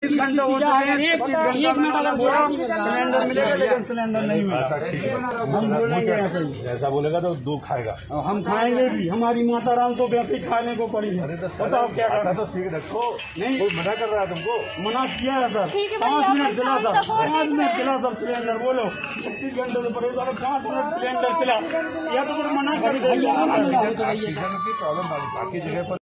घंटा हो एक मिनट अगर बोला सिलेंडर मिलेगा लेकिन सिलेंडर नहीं मिलेगा। हम बोलेंगे ऐसा बोलेगा तो दो खाएगा। हम खाएँगे भी। हमारी माता राम तो वैसे ही खाने को पड़ी है। तो बताओ क्या अच्छा ऐसा तो सीख रखो। नहीं। कोई मना कर रहा है तुमको? मना किया है सर। पाँच मिनट चला सर। पाँच मिनट चला सर सिलेंडर बोलो। छत्तीस घंटे से परेशान पाँच मिनट सिलेंडर चला। या तो फिर मना कर प्रॉब्लम तो तो बाकी जगह